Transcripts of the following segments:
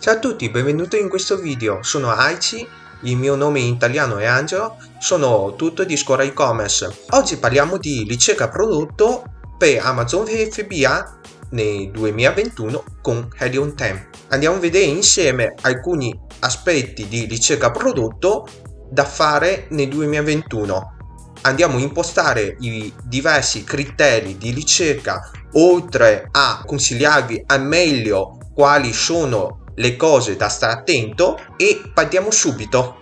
Ciao a tutti, benvenuti in questo video. Sono Aichi, il mio nome in italiano è Angelo, sono tutto di Scuola e-commerce. Oggi parliamo di ricerca prodotto per Amazon FBA nel 2021 con Helium 10. Andiamo a vedere insieme alcuni aspetti di ricerca prodotto da fare nel 2021. Andiamo a impostare i diversi criteri di ricerca oltre a consigliarvi al meglio quali sono le cose da stare attento e partiamo subito.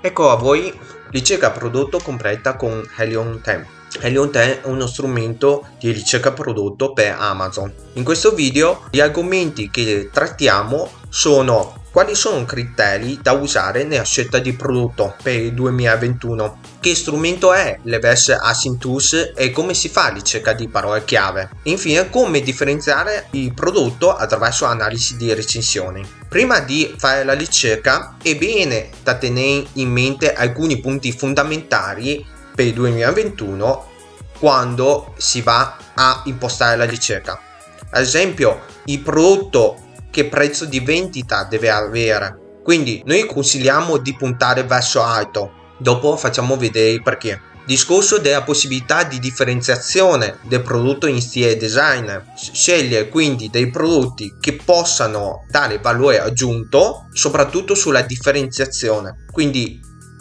Ecco a voi ricerca prodotto completa con Helium 10. Helium 10 è uno strumento di ricerca prodotto per Amazon. In questo video gli argomenti che trattiamo sono quali sono i criteri da usare nella scelta di prodotto per il 2021? Che strumento è l'Everse Async Tools e come si fa la ricerca di parole chiave? Infine, come differenziare il prodotto attraverso analisi di recensioni. Prima di fare la ricerca è bene da tenere in mente alcuni punti fondamentali per il 2021 quando si va a impostare la ricerca. Ad esempio, il prodotto che prezzo di vendita deve avere. Quindi noi consigliamo di puntare verso alto. Dopo facciamo vedere perché. Discorso della possibilità di differenziazione del prodotto in stile design. Scegliere quindi dei prodotti che possano dare valore aggiunto, soprattutto sulla differenziazione. Quindi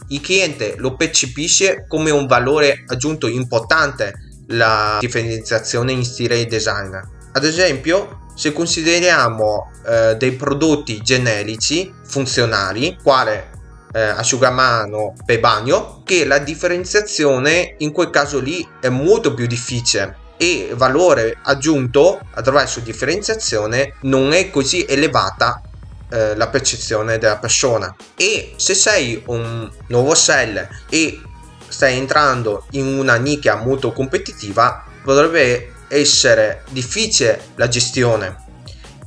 il cliente lo percepisce come un valore aggiunto importante la differenziazione in stile design. Ad esempio, se consideriamo eh, dei prodotti generici funzionali, quale eh, asciugamano per bagno, che la differenziazione in quel caso lì è molto più difficile e valore aggiunto attraverso differenziazione non è così elevata eh, la percezione della persona. E se sei un nuovo seller e stai entrando in una nicchia molto competitiva potrebbe essere difficile la gestione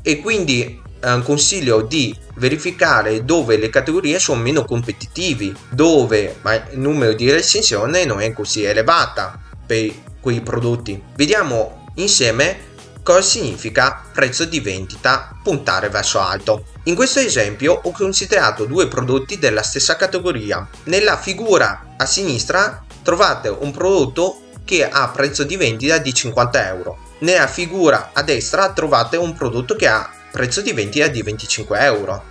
e quindi un consiglio di verificare dove le categorie sono meno competitivi, dove il numero di recensioni non è così elevata per quei prodotti. Vediamo insieme cosa significa prezzo di vendita puntare verso alto. In questo esempio ho considerato due prodotti della stessa categoria. Nella figura a sinistra trovate un prodotto che ha prezzo di vendita di 50 euro. Nella figura a destra trovate un prodotto che ha prezzo di vendita di 25 euro.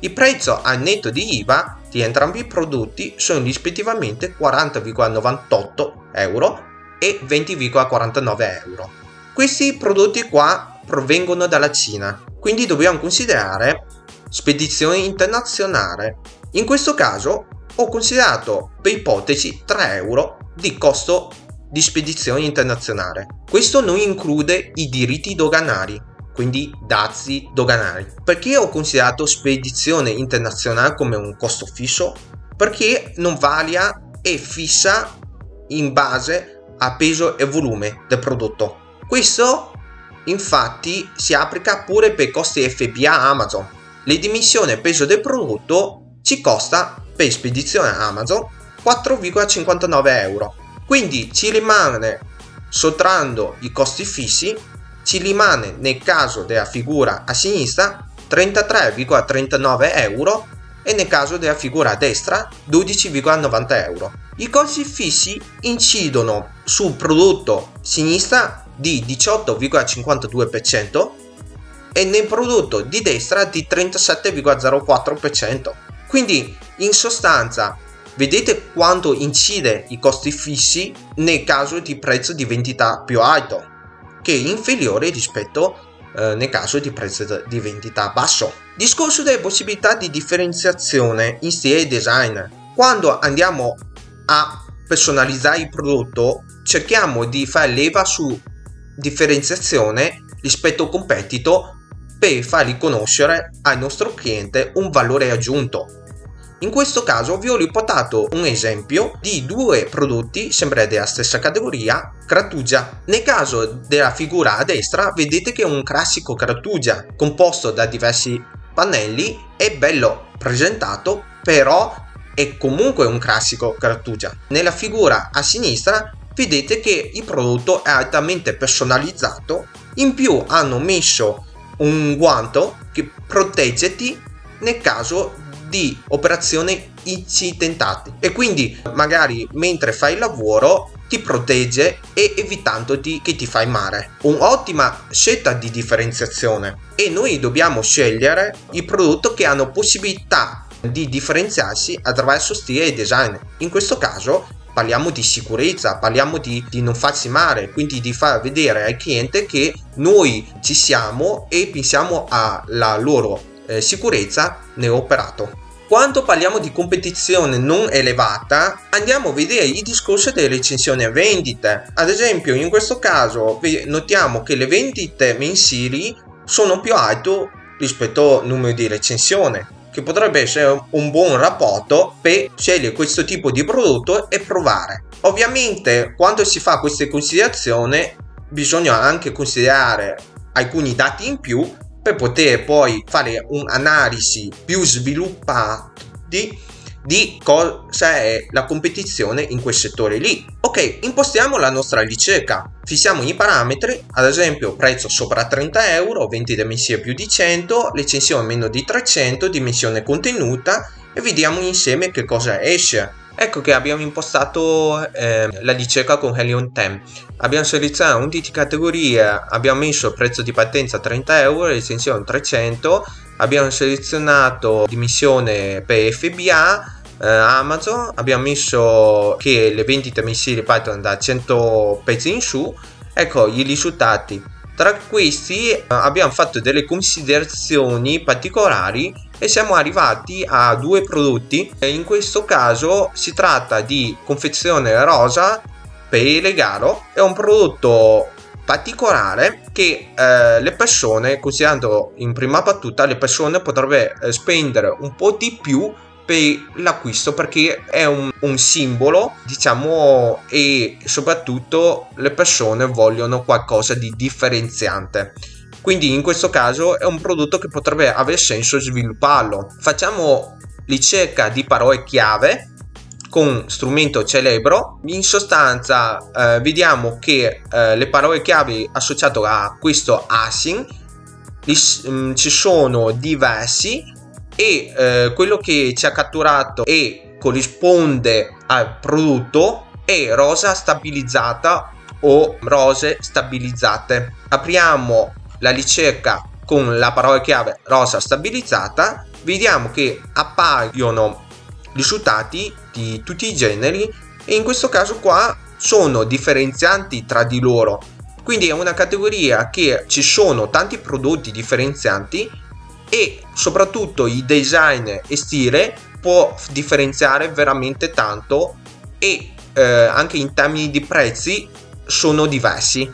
Il prezzo al netto di IVA di entrambi i prodotti sono rispettivamente 40,98 euro e 20,49 euro. Questi prodotti qua provengono dalla Cina, quindi dobbiamo considerare spedizione internazionale. In questo caso ho considerato per ipotesi 3 euro di costo di spedizione internazionale. Questo non include i diritti doganali, quindi dazi doganali. Perché ho considerato spedizione internazionale come un costo fisso? Perché non varia e fissa in base a peso e volume del prodotto. Questo infatti si applica pure per costi FBA Amazon. Le dimensioni e peso del prodotto ci costa per spedizione Amazon 4,59 euro quindi ci rimane, sottrando i costi fissi, ci rimane nel caso della figura a sinistra 33,39 euro e nel caso della figura a destra 12,90 euro. I costi fissi incidono sul prodotto sinistra di 18,52% e nel prodotto di destra di 37,04%. Quindi in sostanza Vedete quanto incide i costi fissi nel caso di prezzo di vendita più alto, che è inferiore rispetto eh, nel caso di prezzo di vendita basso. Discorso delle possibilità di differenziazione in stile design. Quando andiamo a personalizzare il prodotto, cerchiamo di fare leva su differenziazione rispetto al competito per far riconoscere al nostro cliente un valore aggiunto in questo caso vi ho riportato un esempio di due prodotti sempre della stessa categoria, grattugia. Nel caso della figura a destra vedete che è un classico grattugia composto da diversi pannelli, è bello presentato, però è comunque un classico grattugia. Nella figura a sinistra vedete che il prodotto è altamente personalizzato, in più hanno messo un guanto che proteggeti nel caso di operazioni incidentali e quindi magari mentre fai il lavoro ti protegge e evitandoti che ti fai male. Un'ottima scelta di differenziazione e noi dobbiamo scegliere i prodotti che hanno possibilità di differenziarsi attraverso stile e design. In questo caso parliamo di sicurezza, parliamo di, di, non farsi male, quindi di far vedere al cliente che noi ci siamo e pensiamo alla loro eh, sicurezza nell'operato. Quando parliamo di competizione non elevata, andiamo a vedere il discorso delle recensioni e vendite. Ad esempio, in questo caso notiamo che le vendite mensili sono più alte rispetto al numero di recensioni, che potrebbe essere un buon rapporto per scegliere questo tipo di prodotto e provare. Ovviamente, quando si fa queste considerazioni, bisogna anche considerare alcuni dati in più per poter poi fare un'analisi più sviluppata di, cosa è la competizione in quel settore lì. Ok, impostiamo la nostra ricerca, fissiamo i parametri, ad esempio prezzo sopra 30 euro, 20 dimensioni più di 100, recensione meno di 300, dimensione contenuta e vediamo insieme che cosa esce. Ecco che abbiamo impostato eh, la ricerca con Helion 10. Abbiamo selezionato un di categoria, abbiamo messo prezzo di partenza 30 euro, recensione 300, abbiamo selezionato dimensione per FBA, eh, Amazon, abbiamo messo che le vendite mensili partono da 100 pezzi in su, ecco i risultati. Tra questi eh, abbiamo fatto delle considerazioni particolari e siamo arrivati a due prodotti. In questo caso si tratta di confezione rosa per regalo è un prodotto particolare che eh, le persone considerando in prima battuta le persone potrebbero eh, spendere un po' di più per l'acquisto perché è un, un, simbolo diciamo e soprattutto le persone vogliono qualcosa di differenziante quindi in questo caso è un prodotto che potrebbe avere senso svilupparlo. Facciamo ricerca di parole chiave con strumento celebro. In sostanza eh, vediamo che eh, le parole chiave associate a questo async mm, ci sono diversi e eh, quello che ci ha catturato e corrisponde al prodotto è rosa stabilizzata o rose stabilizzate. Apriamo la ricerca con la parola chiave rosa stabilizzata, vediamo che appaiono risultati di tutti i generi e in questo caso qua sono differenzianti tra di loro. Quindi è una categoria che ci sono tanti prodotti differenzianti e soprattutto il design e stile può differenziare veramente tanto e eh, anche in termini di prezzi sono diversi.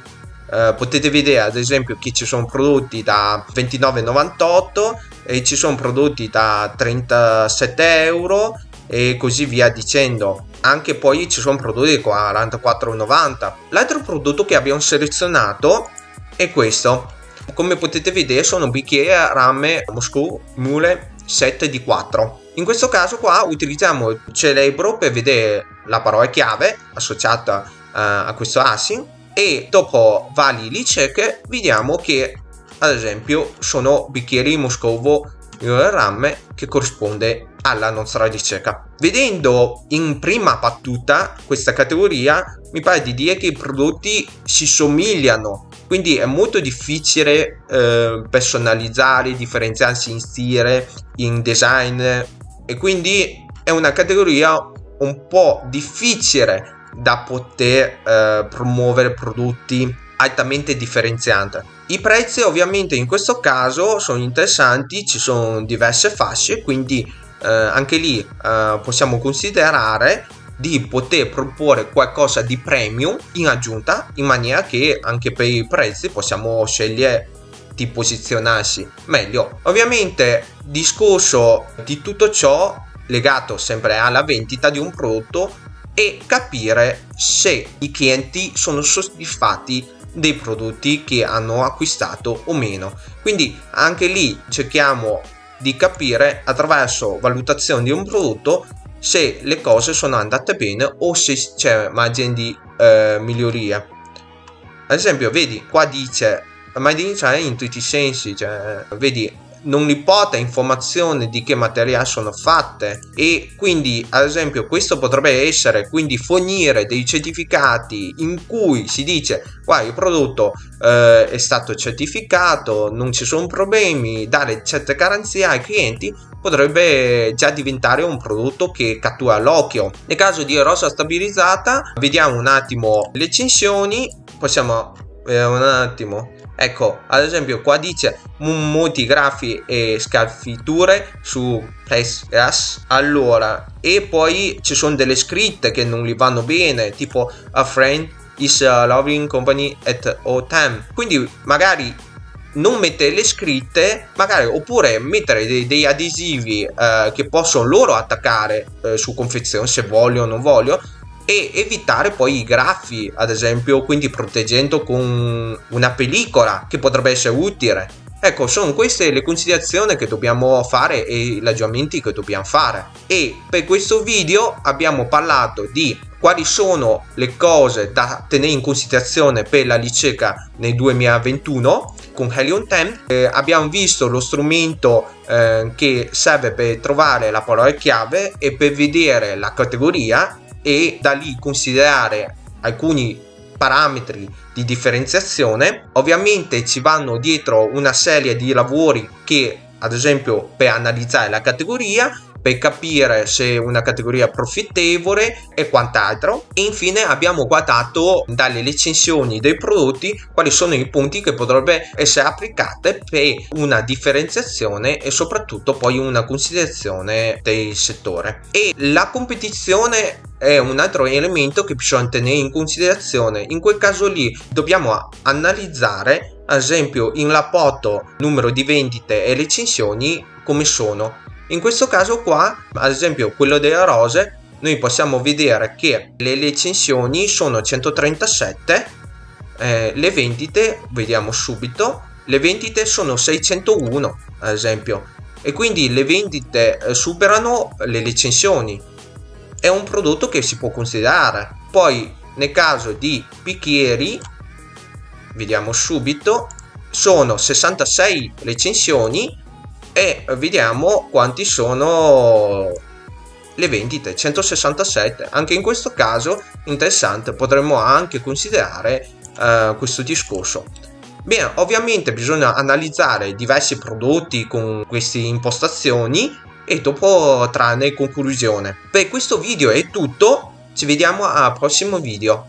Uh, potete vedere ad esempio che ci sono prodotti da 29,98 e ci sono prodotti da 37 euro e così via dicendo. Anche poi ci sono prodotti da 44,90 l'altro prodotto che abbiamo selezionato è questo. Come potete vedere sono bicchieri a rame Moscou Mule 7 di 4 in questo caso qua utilizziamo il celebro per vedere la parola chiave associata uh, a questo async e dopo vari ricerche vediamo che ad esempio sono bicchieri Moscovo RAM che corrisponde alla nostra ricerca. Vedendo in prima battuta questa categoria mi pare di dire che i prodotti si somigliano quindi è molto difficile eh, personalizzare, differenziarsi in stile, in design e quindi è una categoria un po' difficile da poter eh, promuovere prodotti altamente differenzianti. I prezzi ovviamente in questo caso sono interessanti, ci sono diverse fasce, quindi eh, anche lì eh, possiamo considerare di poter proporre qualcosa di premium in aggiunta in maniera che anche per i prezzi possiamo scegliere di posizionarsi meglio. Ovviamente discorso di tutto ciò legato sempre alla vendita di un prodotto e capire se i clienti sono soddisfatti dei prodotti che hanno acquistato o meno. Quindi anche lì cerchiamo di capire attraverso valutazione di un prodotto se le cose sono andate bene o se c'è margine di eh, miglioria. Ad esempio, vedi qua dice made in China in tutti i sensi, cioè, vedi, non li porta informazioni di che materiali sono fatte. E quindi ad esempio questo potrebbe essere quindi fornire dei certificati in cui si dice guarda il prodotto eh, è stato certificato non ci sono problemi dare certe garanzie ai clienti potrebbe già diventare un prodotto che cattura l'occhio. Nel caso di rosa stabilizzata vediamo un attimo le censioni. Possiamo vedere un attimo Ecco, ad esempio qua dice molti grafi e scalfiture su PlaySS. Allora, e poi ci sono delle scritte che non gli vanno bene, tipo a friend is a loving company at all time. Quindi magari non mettere le scritte, magari oppure mettere dei, dei adesivi eh, che possono loro attaccare eh, su confezione se voglio o non voglio e evitare poi i graffi, ad esempio, quindi proteggendo con una pellicola che potrebbe essere utile. Ecco, sono queste le considerazioni che dobbiamo fare e i ragionamenti che dobbiamo fare. E per questo video abbiamo parlato di quali sono le cose da tenere in considerazione per la ricerca nel 2021 con Helium 10. Eh, abbiamo visto lo strumento eh, che serve per trovare la parola chiave e per vedere la categoria e da lì considerare alcuni parametri di differenziazione. Ovviamente ci vanno dietro una serie di lavori che ad esempio per analizzare la categoria per capire se una categoria è profittevole e quant'altro. E infine abbiamo guardato dalle recensioni dei prodotti quali sono i punti che potrebbero essere applicati per una differenziazione e soprattutto poi una considerazione del settore. E la competizione è un altro elemento che bisogna tenere in considerazione. In quel caso lì dobbiamo analizzare, ad esempio, in rapporto numero di vendite e recensioni come sono in questo caso qua, ad esempio quello delle rose, noi possiamo vedere che le recensioni sono 137, eh, le vendite, vediamo subito, le vendite sono 601 ad esempio e quindi le vendite eh, superano le recensioni. È un prodotto che si può considerare. Poi nel caso di bicchieri, vediamo subito, sono 66 recensioni e vediamo quanti sono le vendite 167 anche in questo caso interessante potremmo anche considerare uh, questo discorso. Bene ovviamente bisogna analizzare diversi prodotti con queste impostazioni e dopo trarne conclusione. Per questo video è tutto ci vediamo al prossimo video